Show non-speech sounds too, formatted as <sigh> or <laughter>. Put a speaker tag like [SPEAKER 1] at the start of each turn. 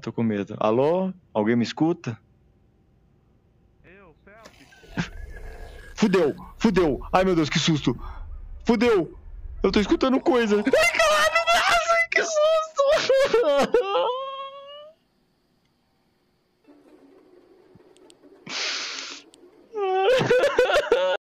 [SPEAKER 1] Tô com medo. Alô? Alguém me escuta?
[SPEAKER 2] Eu, Felps.
[SPEAKER 1] Fudeu! Fudeu! Ai meu Deus, que susto! Fudeu! Eu tô escutando coisa! Ai, caralho! Nossa, que susto! <laughs>